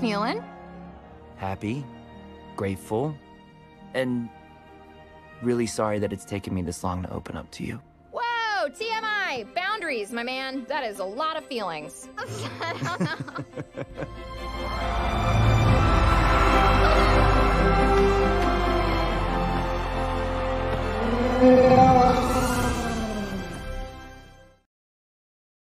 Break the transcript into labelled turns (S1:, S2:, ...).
S1: Feeling.
S2: Happy, grateful, and really sorry that it's taken me this long to open up to you.
S1: Whoa, TMI! Boundaries, my man. That is a lot of feelings.